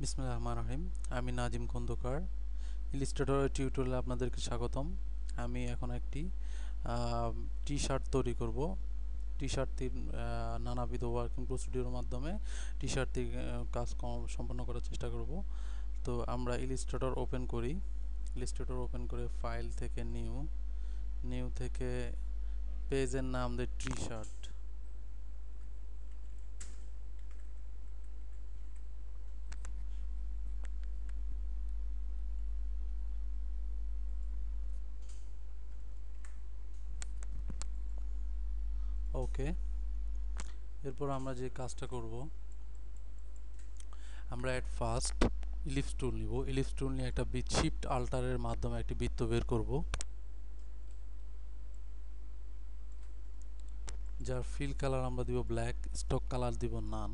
বিসমুল্লাহ রহমান রহিম। আমি নাজিম খন্দকার। ইলিস্ট্রেটর টিউটোরিয়ালে আপনাদেরকে স্বাগতম। আমি এখন একটি টি শার্ট তৈরি করব। টি শার্টটির নানাবিধ ওয়ার্কিং প্রসিডিওর মাধ্যমে টি শার্টটির কাজ সম্পন্ন করার চেষ্টা করব। তো আমরা ইলিস্ট্রেটর ওপেন করি। ইলিস্ট্রেটর ওপেন করে ফাইল থেকে নিউ নিউ থেকে পেজের নাম দিয়ে টি শার্ট ওকে। এরপর আমরা যে কাজটা করব, আমরা অ্যাট ফার্স্ট ইলিপস টুল নিব। ইলিপস টুল নিয়ে একটা বিট শিফট আল্টারের মাধ্যমে একটি বৃত্ত বের করব, যার ফিল কালার আমরা দিব ব্ল্যাক স্টক কালার দিব নান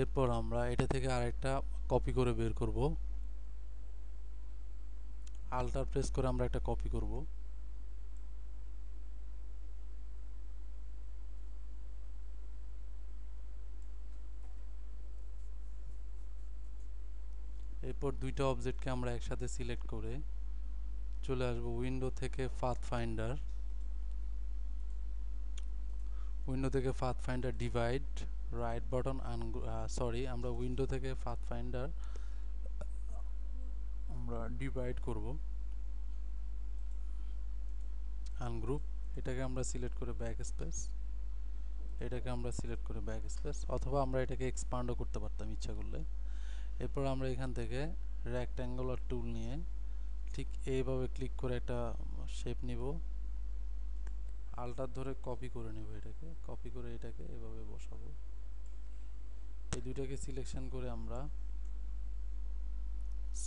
এরপর আমরা এটা থেকে আরেকটা কপি করে বের করব। আল্টার প্রেস করে আমরা একটা কপি করব। এরপর দুইটা অবজেক্টকে আমরা একসাথে সিলেক্ট করে চলে আসব উইন্ডো থেকে ফাথ ফাইন্ডার উইন্ডো থেকে path finder divide right button আন সরি আমরা উইন্ডো থেকে ফাথ ফাইন্ডার আমরা ডিভাইড করব। আনগ্রুপ এটাকে আমরা সিলেক্ট করে ব্যাক স্পেস এটাকে আমরা সিলেক্ট করে ব্যাক স্পেস অথবা আমরা এটাকে এক্সপান্ডও করতে পারতাম ইচ্ছা করলে। এরপর আমরা এখান থেকে রেক্ট্যাঙ্গুলার টুল নিয়ে ঠিক এইভাবে ক্লিক করে একটা শেপ নিব। আলটার ধরে কপি করে নেব এটাকে। কপি করে এটাকে এভাবে বসাবো। এই দুইটাকে সিলেকশন করে আমরা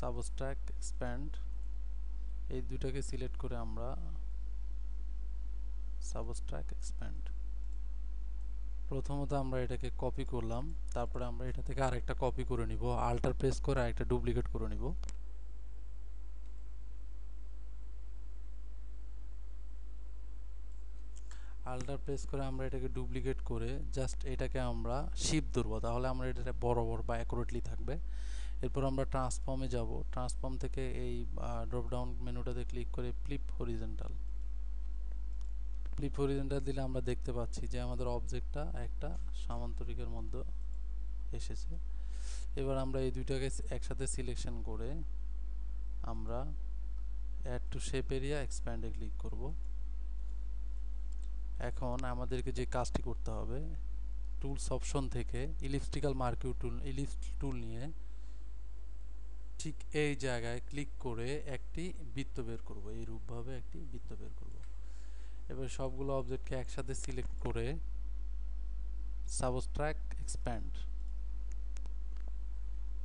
সাবস্ট্রাক্ট এক্সপ্যান্ড এই দুইটাকে সিলেক্ট করে আমরা সাবস্ট্রাক্ট এক্সপ্যান্ড প্রথমত আমরা এটাকে কপি করলাম, তারপরে আমরা এটা থেকে আরেকটা কপি করে নিব আল্টার প্রেস করে আরেকটা ডুপ্লিকেট করে নিব। আল্টার প্রেস করে আমরা এটাকে ডুপ্লিকেট করে জাস্ট এটাকে আমরা শিপ ধরবো, তাহলে আমরা এটা বরাবর বা অ্যাকুরেটলি থাকবে। এরপর আমরা ট্রান্সফর্মে যাব ট্রান্সফর্ম থেকে এই ড্রপডাউন মেনুটাতে ক্লিক করে ফ্লিপ হরিজেন্টাল হরিজেন্টাল দিলে আমরা দেখতে পাচ্ছি যে আমাদের অবজেক্টটা একটা সামান্তরিকের মধ্যে এসেছে। এবার আমরা এই দুইটাকে একসাথে সিলেকশন করে আমরা অ্যাড টু শেপ এরিয়া এক্সপ্যান্ডে ক্লিক করব। এখন আমাদেরকে যে কাজটি করতে হবে টুলস অপশন থেকে ইলিপস্টিক্যাল মার্কিউ টুল ইলিপস টুল নিয়ে ঠিক এই জায়গায় ক্লিক করে একটি বৃত্ত বের করব। এই রূপভাবে একটি বৃত্ত বের করব। এবার সবগুলো অবজেক্টকে একসাথে সিলেক্ট করে সাবস্ট্রাক্ট এক্সপ্যান্ড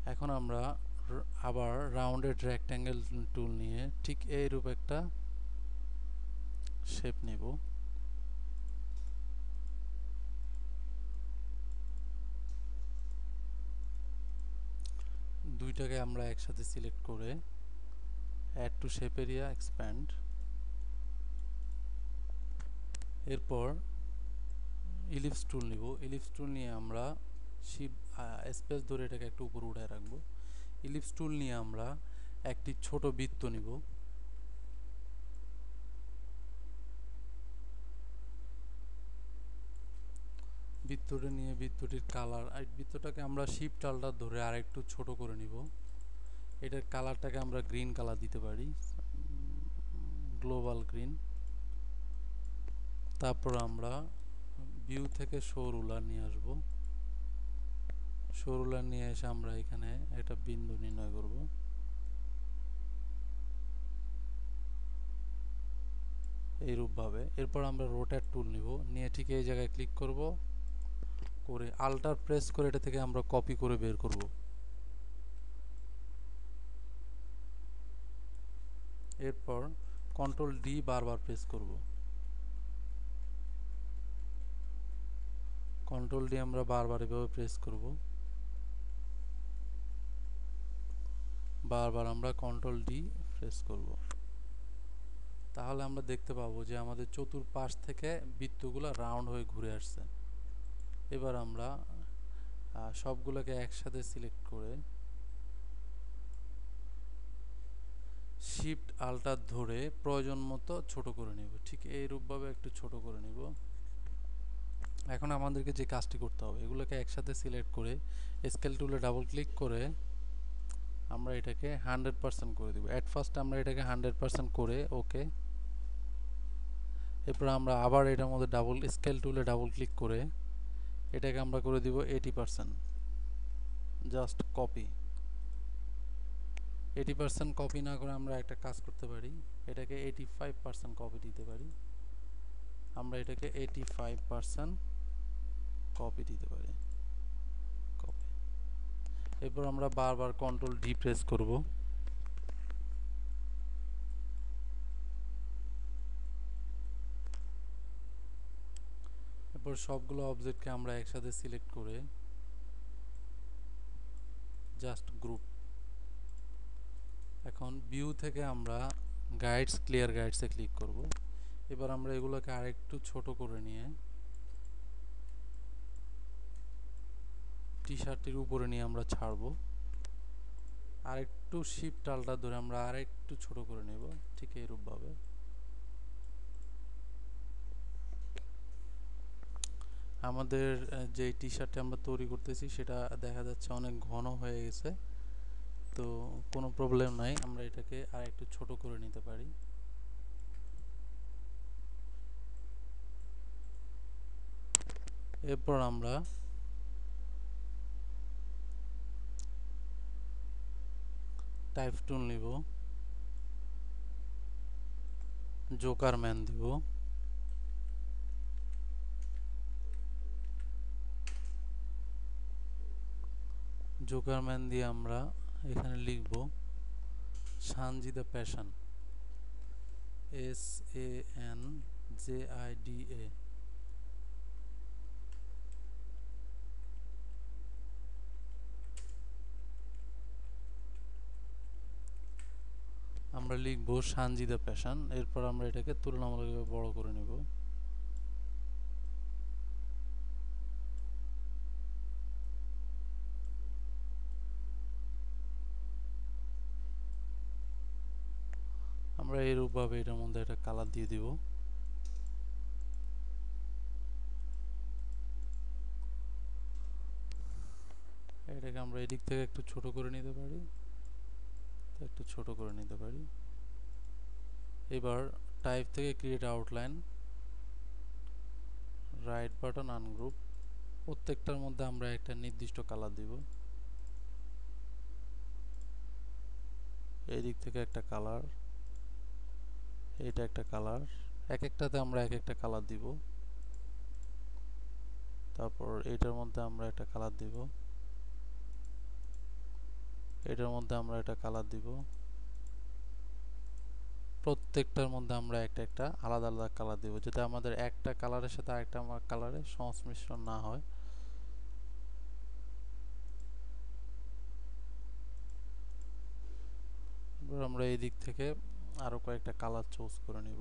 এখন আমরা আবার রাউন্ডেড রেক্ট্যাঙ্গেল টুল নিয়ে ঠিক এই রূপ একটা শেপ নেব। দুইটাকে আমরা একসাথে সিলেক্ট করে add to shape area expand এরপর ইলিপস টুল নিব। ইলিপস টুল নিয়ে আমরা শিপ স্পেস ধরে এটাকে একটু উপর উঠায় রাখব। ইলিপস টুল নিয়ে আমরা একটি ছোট বৃত্ত নিব। বৃত্তটা নিয়ে বৃত্তটির কালার আর বৃত্তটাকে আমরা শিপ টালটা ধরে আর একটু ছোট করে নিব। এটার কালারটাকে আমরা গ্রিন কালার দিতে পারি। গ্লোবাল গ্রিন তারপর আমরা ভিউ থেকে সৌরুলার নিয়ে আসব। সৌরুলার নিয়ে এসে আমরা এখানে একটা বিন্দু নির্ণয় করব। এইরূপভাবে। এরপর আমরা রোটার টুল নিব। নিয়ে ঠিক এই জায়গায় ক্লিক করব। করে আল্টার প্রেস করে এটা থেকে আমরা কপি করে বের করব। এরপর কন্ট্রোল ডি বারবার প্রেস করব। কন্ট্রোল ডি আমরা বারবার এভাবে প্রেস করব। বারবার আমরা কন্ট্রোল ডি প্রেস করব। তাহলে আমরা দেখতে পাবো যে আমাদের চতুর্পাশ থেকে বৃত্তগুলো রাউন্ড হয়ে ঘুরে আসছে। এবার আমরা সবগুলোকে একসাথে সিলেক্ট করে শিফট আল্টার ধরে প্রয়োজন মতো ছোট করে নিব। ঠিক এইরূপভাবে একটু ছোট করে নিব। এখন আমাদেরকে যে কাজটি করতে হবে, এগুলোকে একসাথে সিলেক্ট করে স্কেল টুলে ডাবল ক্লিক করে আমরা এটাকে হান্ড্রেড পার্সেন্ট করে দিব। অ্যাট ফার্স্ট আমরা এটাকে হান্ড্রেড পার্সেন্ট করে ওকে এরপর আমরা আবার এটার মধ্যে ডাবল স্কেল টুলে ডাবল ক্লিক করে এটাকে আমরা করে দিব eighty percent just copy eighty percent copy না করে আমরা একটা কাজ করতে পারি, এটাকে এইটি ফাইভ পার্সেন্ট কপি দিতে পারি। আমরা এটাকে এইটি ফাইভ পার্সেন্ট কপি দিতে পারি। কপি এরপর আমরা বারবার কন্ট্রোল ডি প্রেস করব। এরপর সবগুলো অবজেক্টকে আমরা একসাথে সিলেক্ট করে জাস্ট গ্রুপ এখন ভিউ থেকে আমরা গাইডস ক্লিয়ার গাইডসে ক্লিক করব। এবার আমরা এগুলোকে আরেকটু ছোট করে নিয়ে টি শার্টটির উপরে নিয়ে আমরা ছাড়বো। আরেকটু শিপ টালটা ধরে আমরা আর একটু ছোট করে নেব, ঠিক এইরূপভাবে। আমাদের যে টি শার্টটা আমরা তৈরি করতেছি, সেটা দেখা যাচ্ছে অনেক ঘন হয়ে গেছে। তো কোনো প্রবলেম নাই, আমরা এটাকে আর একটু ছোট করে নিতে পারি। এরপর আমরা টাইপ টুল নিব। জোকার ম্যান দিব। জোকার ম্যান দিয়ে আমরা এখানে লিখব Sanji the passion S A N J I D A আমরা লিখব সানজি দ্য প্যাশন এরপর আমরা এটাকে তুলনামূলকভাবে বড় করে নেব। আমরা এইরূপভাবে এটার মধ্যে একটা কালার দিয়ে দিব। এটাকে আমরা এদিক থেকে একটু ছোট করে নিতে পারি, একটু ছোট করে নিতে পারি। এবার টাইপ থেকে create outline right button ungroup প্রত্যেকটার মধ্যে আমরা একটা নির্দিষ্ট কালার দিব। এই দিক থেকে একটা কালার এটা একটা কালার এক একটাতে আমরা এক একটা কালার দিব। তারপর এটার মধ্যে আমরা একটা কালার দিব। এটার মধ্যে আমরা একটা কালার দিব। প্রত্যেকটার মধ্যে আমরা একটা একটা আলাদা আলাদা কালার দিব। যাতে আমাদের একটা কালারের সাথে আরেকটা কালারের সংমিশ্রণ না হয় আমরা এই দিক থেকে আরও কয়েকটা কালার চুজ করে নিব।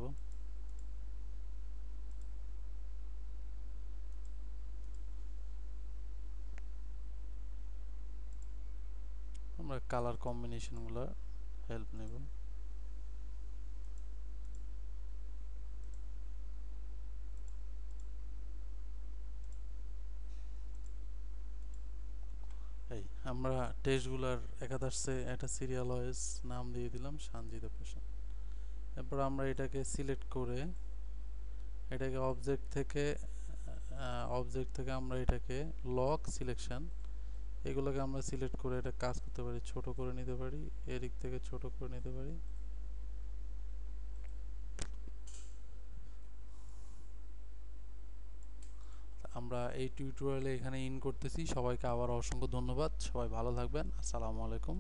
আমরা কালার কম্বিনেশনগুলো হেল্প নেব। এই, আমরা টেস্টগুলার একাদশে একটা সিরিয়াল ওয়াইজ নাম দিয়ে দিলাম, সানজিদা পেশন এরপর আমরা এটাকে সিলেক্ট করে, এটাকে অবজেক্ট থেকে অবজেক্ট থেকে আমরা এটাকে লক সিলেকশন এগুলোকে আমরা সিলেক্ট করে এটা কাজ করতে পারি, ছোট করে নিতে পারি, এদিক থেকে ছোট করে নিতে পারি। আমরা এই টিউটোরিয়ালে এখানে ইন করতেছি। সবাইকে আবার অসংখ্য ধন্যবাদ। সবাই ভালো থাকবেন। আসসালামু আলাইকুম।